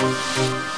Música